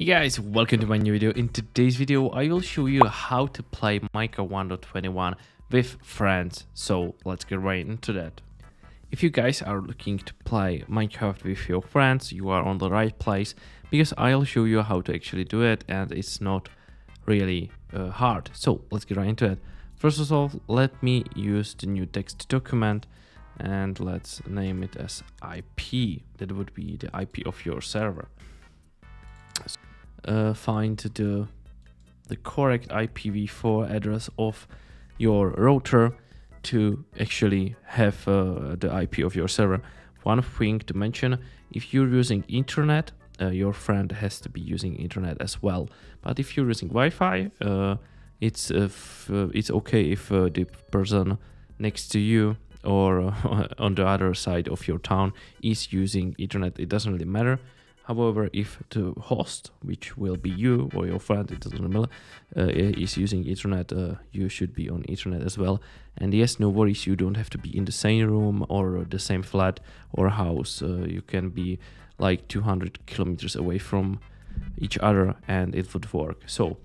Hey guys, welcome to my new video. In today's video, I will show you how to play Minecraft 1.21 with friends. So let's get right into that. If you guys are looking to play Minecraft with your friends, you are on the right place because I'll show you how to actually do it and it's not really uh, hard. So let's get right into it. First of all, let me use the new text document and let's name it as IP. That would be the IP of your server uh, find the the correct IPv4 address of your router to actually have uh, the IP of your server. One thing to mention, if you're using internet, uh, your friend has to be using internet as well. But if you're using Wi-Fi, uh, it's uh, it's okay if uh, the person next to you or on the other side of your town is using internet. It doesn't really matter However, if the host, which will be you or your friend, it doesn't matter, uh, is using Ethernet, uh, you should be on Ethernet as well. And yes, no worries, you don't have to be in the same room or the same flat or house. Uh, you can be like 200 kilometers away from each other and it would work. So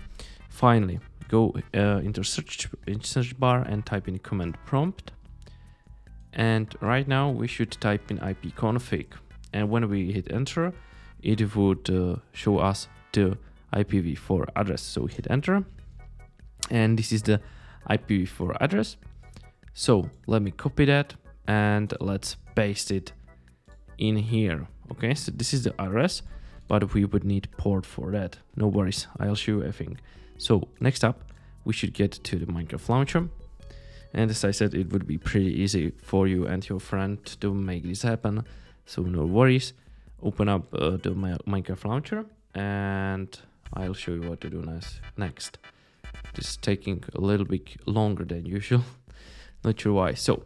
finally, go uh, into search, search bar and type in command prompt. And right now we should type in ipconfig. And when we hit enter, it would uh, show us the IPv4 address. So hit enter and this is the IPv4 address. So let me copy that and let's paste it in here. Okay, so this is the address, but we would need port for that. No worries, I'll show you everything. So next up, we should get to the Minecraft launcher. And as I said, it would be pretty easy for you and your friend to make this happen. So no worries open up uh, the Minecraft launcher and I'll show you what to do next. This is taking a little bit longer than usual. Not sure why. So,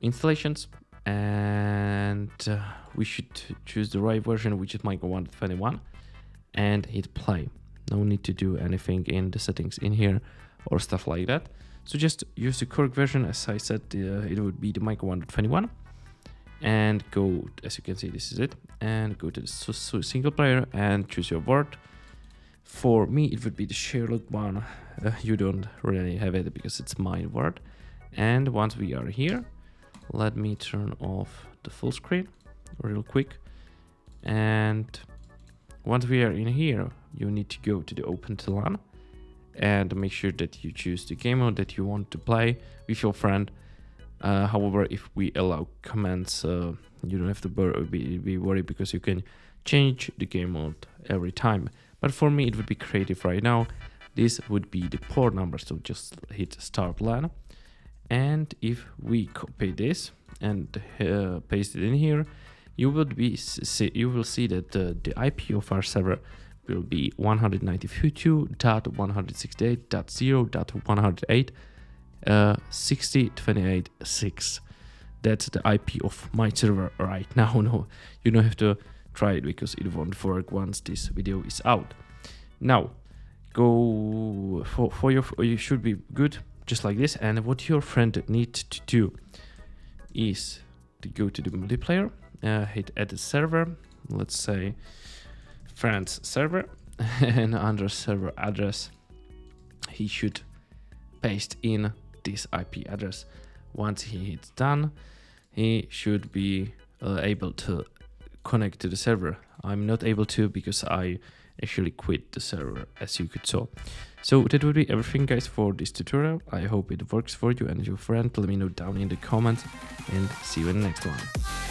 installations, and uh, we should choose the right version, which is Minecraft 1.21, and hit play. No need to do anything in the settings in here or stuff like that. So just use the correct version. As I said, uh, it would be the Minecraft 1.21 and go as you can see this is it. And go to the single player and choose your word for me it would be the Sherlock one. Uh, you don't really have it because it's my word and once we are here let me turn off the full screen real quick. And once we are in here you need to go to the open to LAN and make sure that you choose the game mode that you want to play with your friend uh, however, if we allow commands, uh, you don't have to be, be worried because you can change the game mode every time. But for me, it would be creative right now. This would be the port number, so just hit start LAN. And if we copy this and uh, paste it in here, you be see, you will see that the, the IP of our server will be 192.168.0.108 uh, 6028.6. That's the IP of my server right now. No, you don't have to try it because it won't work once this video is out. Now, go for, for your, you should be good just like this. And what your friend needs to do is to go to the multiplayer, uh, hit add server, let's say friends server, and under server address, he should paste in this IP address. Once he hits done, he should be uh, able to connect to the server. I'm not able to because I actually quit the server as you could saw. So that would be everything guys for this tutorial. I hope it works for you and your friend. Let me know down in the comments and see you in the next one.